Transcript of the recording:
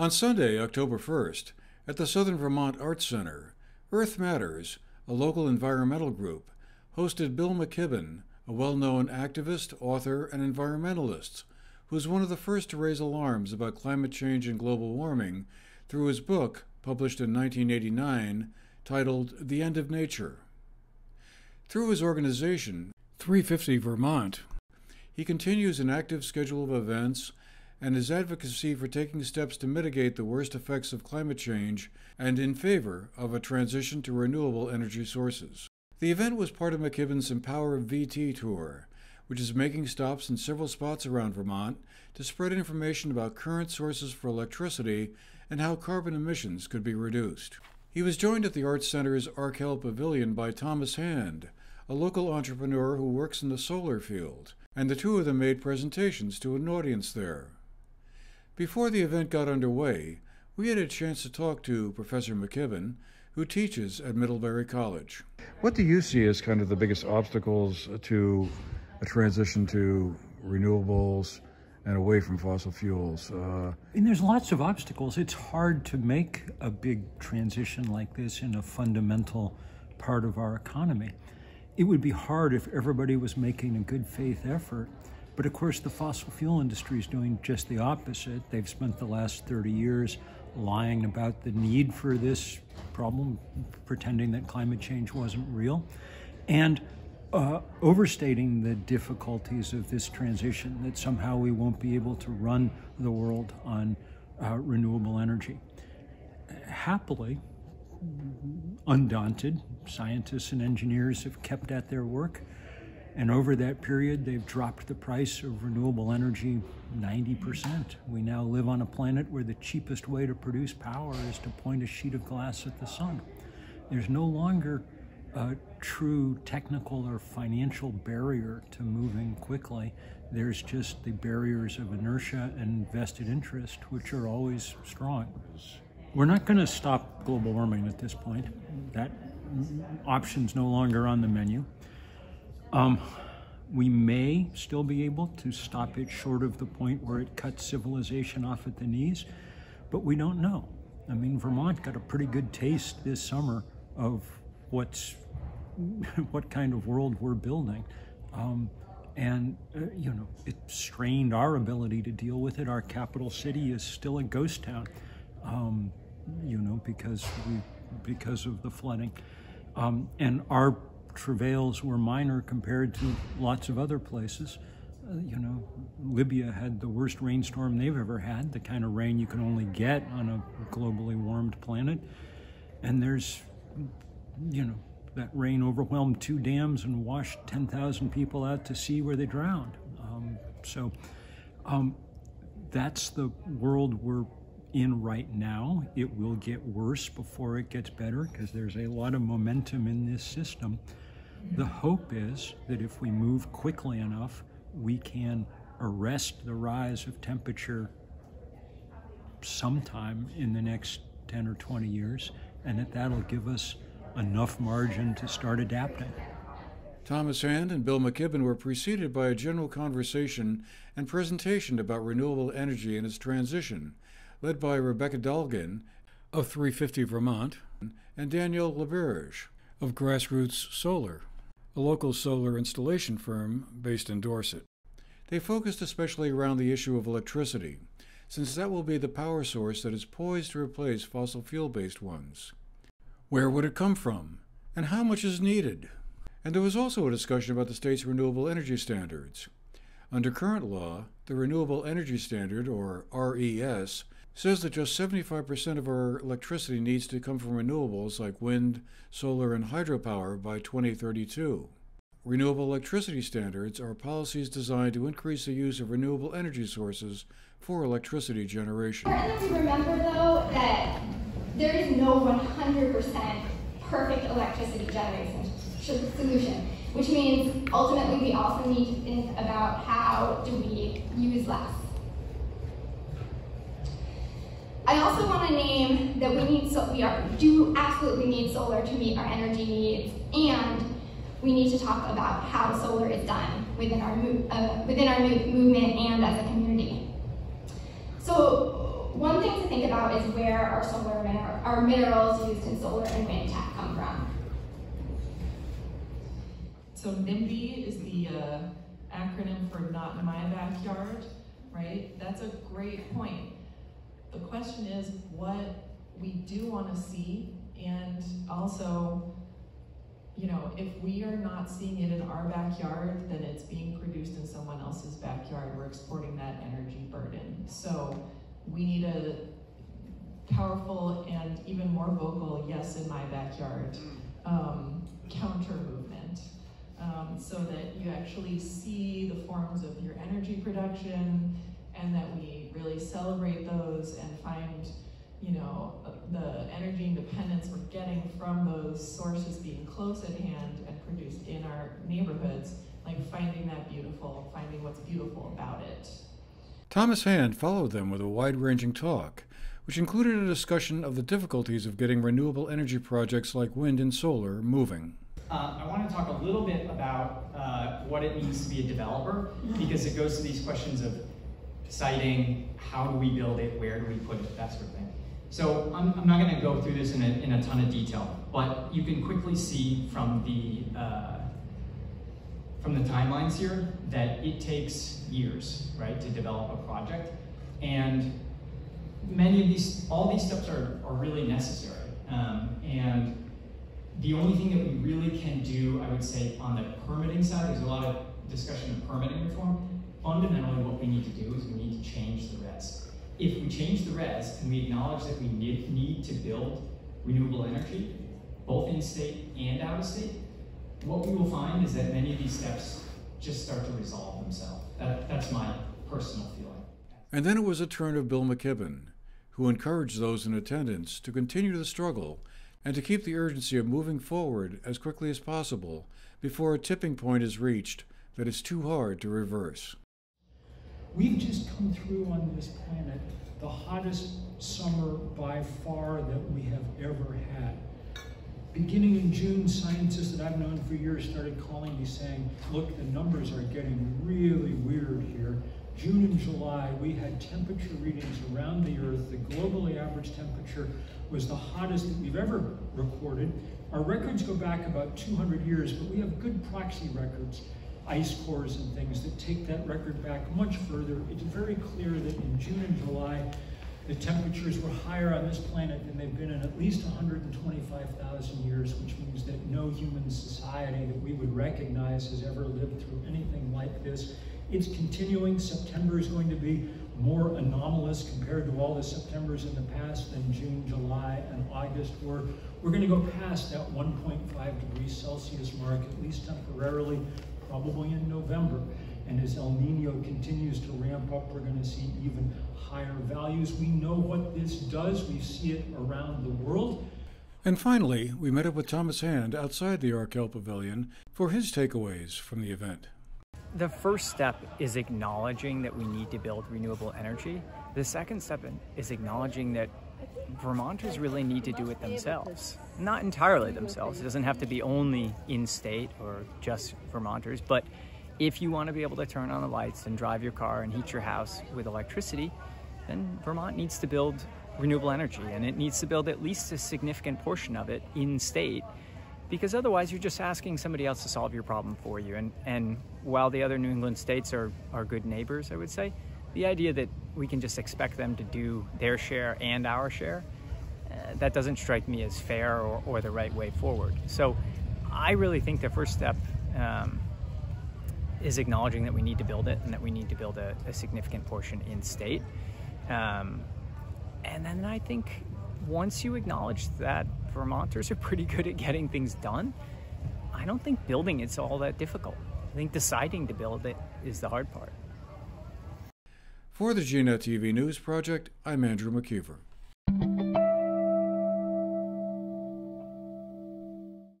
On Sunday, October 1st, at the Southern Vermont Arts Center, Earth Matters, a local environmental group, hosted Bill McKibben, a well known activist, author, and environmentalist who was one of the first to raise alarms about climate change and global warming through his book, published in 1989, titled The End of Nature. Through his organization, 350 Vermont, he continues an active schedule of events and his advocacy for taking steps to mitigate the worst effects of climate change and in favor of a transition to renewable energy sources. The event was part of McKibben's Empower VT tour, which is making stops in several spots around Vermont to spread information about current sources for electricity and how carbon emissions could be reduced. He was joined at the Arts Center's Arkell Pavilion by Thomas Hand, a local entrepreneur who works in the solar field, and the two of them made presentations to an audience there. Before the event got underway, we had a chance to talk to Professor McKibben, who teaches at Middlebury College. What do you see as kind of the biggest obstacles to a transition to renewables and away from fossil fuels? Uh, and there's lots of obstacles. It's hard to make a big transition like this in a fundamental part of our economy. It would be hard if everybody was making a good faith effort. But of course, the fossil fuel industry is doing just the opposite. They've spent the last 30 years lying about the need for this problem, pretending that climate change wasn't real. And uh, overstating the difficulties of this transition, that somehow we won't be able to run the world on uh, renewable energy. Happily, undaunted, scientists and engineers have kept at their work. And over that period, they've dropped the price of renewable energy 90%. We now live on a planet where the cheapest way to produce power is to point a sheet of glass at the sun. There's no longer a true technical or financial barrier to moving quickly. There's just the barriers of inertia and vested interest, which are always strong. We're not going to stop global warming at this point. That option's no longer on the menu. Um, we may still be able to stop it short of the point where it cuts civilization off at the knees, but we don't know. I mean, Vermont got a pretty good taste this summer of what's what kind of world we're building. Um, and, uh, you know, it strained our ability to deal with it. Our capital city is still a ghost town, um, you know, because we, because of the flooding. Um, and our travails were minor compared to lots of other places. Uh, you know, Libya had the worst rainstorm they've ever had, the kind of rain you can only get on a globally warmed planet. And there's, you know, that rain overwhelmed two dams and washed 10,000 people out to sea where they drowned. Um, so um, that's the world we're in right now. It will get worse before it gets better because there's a lot of momentum in this system. The hope is that if we move quickly enough, we can arrest the rise of temperature sometime in the next 10 or 20 years, and that that'll give us enough margin to start adapting. Thomas Hand and Bill McKibben were preceded by a general conversation and presentation about renewable energy and its transition, led by Rebecca Dalgin of 350 Vermont and Danielle LaBerge of Grassroots Solar, a local solar installation firm based in Dorset. They focused especially around the issue of electricity, since that will be the power source that is poised to replace fossil fuel based ones. Where would it come from? And how much is needed? And there was also a discussion about the state's renewable energy standards. Under current law, the Renewable Energy Standard, or RES, says that just 75% of our electricity needs to come from renewables like wind, solar, and hydropower by 2032. Renewable electricity standards are policies designed to increase the use of renewable energy sources for electricity generation. Important to remember, though, that there is no 100% perfect electricity generation solution, which means ultimately we also need to think about how do we use less. I also want to name that we need so we are do absolutely need solar to meet our energy needs, and we need to talk about how solar is done within our uh, within our movement and as a community. So one thing to think about is where our solar our minerals used in solar and wind tech come from. So NIMBY is the uh, acronym for not in my backyard, right? That's a great point. The question is what we do want to see and also you know, if we are not seeing it in our backyard, then it's being produced in someone else's backyard. We're exporting that energy burden. So we need a powerful and even more vocal yes in my backyard um, counter movement um, so that you actually see the forms of your energy production and that we really celebrate those and find you know, the energy independence we're getting from those sources being close at hand and produced in our neighborhoods, like finding that beautiful, finding what's beautiful about it. Thomas Hand followed them with a wide ranging talk, which included a discussion of the difficulties of getting renewable energy projects like wind and solar moving. Uh, I want to talk a little bit about uh, what it means to be a developer because it goes to these questions of siting, how do we build it, where do we put it, that sort of thing. So I'm, I'm not going to go through this in a, in a ton of detail, but you can quickly see from the uh, from the timelines here that it takes years, right, to develop a project, and many of these, all these steps are, are really necessary. Um, and the only thing that we really can do, I would say, on the permitting side, there's a lot of discussion of permitting reform. Fundamentally, what we need to do is we need to change the RES if we change the RES and we acknowledge that we need, need to build renewable energy, both in state and out of state, what we will find is that many of these steps just start to resolve themselves. That, that's my personal feeling. And then it was a turn of Bill McKibben, who encouraged those in attendance to continue the struggle and to keep the urgency of moving forward as quickly as possible before a tipping point is reached that is too hard to reverse. We've just come through on this planet the hottest summer by far that we have ever had. Beginning in June, scientists that I've known for years started calling me saying, look, the numbers are getting really weird here. June and July, we had temperature readings around the Earth. The globally average temperature was the hottest that we've ever recorded. Our records go back about 200 years, but we have good proxy records ice cores and things that take that record back much further. It's very clear that in June and July, the temperatures were higher on this planet than they've been in at least 125,000 years, which means that no human society that we would recognize has ever lived through anything like this. It's continuing. September is going to be more anomalous compared to all the Septembers in the past than June, July, and August were. We're going to go past that 1.5 degrees Celsius mark, at least temporarily, probably in November. And as El Nino continues to ramp up, we're going to see even higher values. We know what this does. We see it around the world. And finally, we met up with Thomas Hand outside the Arkell Pavilion for his takeaways from the event. The first step is acknowledging that we need to build renewable energy. The second step is acknowledging that Vermonters really need to do it themselves. Not entirely themselves. It doesn't have to be only in state or just Vermonters, but if you want to be able to turn on the lights and drive your car and heat your house with electricity, then Vermont needs to build renewable energy and it needs to build at least a significant portion of it in state because otherwise you're just asking somebody else to solve your problem for you. And, and while the other New England states are, are good neighbors, I would say, the idea that we can just expect them to do their share and our share, uh, that doesn't strike me as fair or, or, the right way forward. So I really think the first step um, is acknowledging that we need to build it and that we need to build a, a significant portion in state. Um, and then I think once you acknowledge that Vermonters are pretty good at getting things done, I don't think building it's all that difficult. I think deciding to build it is the hard part. For the GNAT TV News Project, I'm Andrew McKeever.